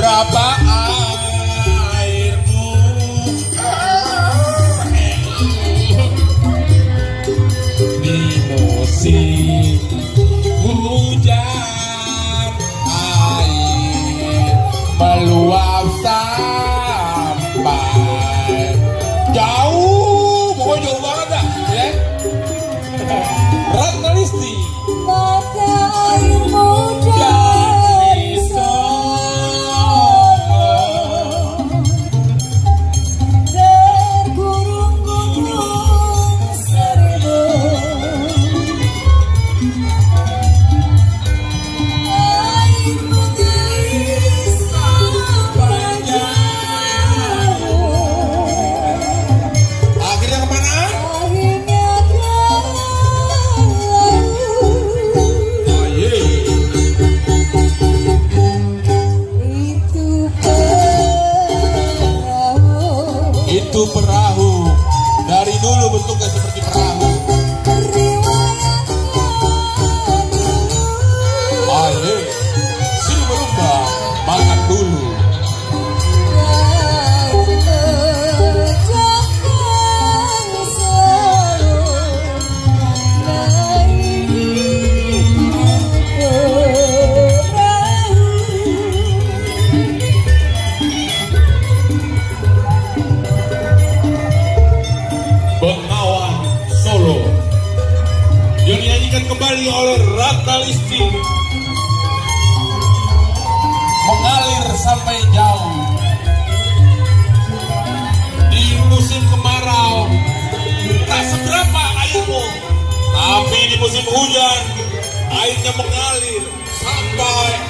berapa airmu di musim hujan air meluap itu perahu. Dari dulu bentuknya seperti perahu. Ayo si berubah makan dulu dinyanyikan oleh Ratna Listi. Mengalir sampai jauh. Di musim kemarau. Tak seberapa airmu. Tapi di musim hujan airnya mengalir sampai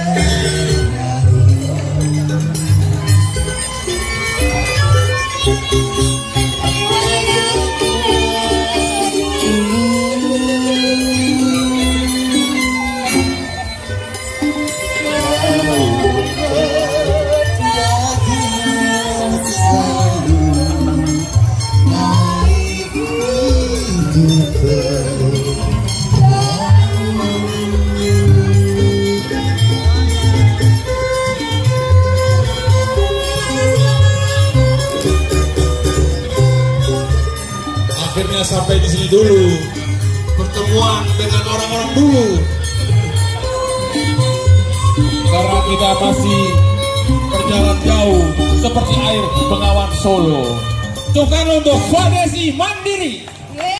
mengalir sampai di sini dulu pertemuan dengan orang-orang dulu karena kita masih berjalan jauh seperti air Bengawan Solo. Tukan untuk Swadesi Mandiri.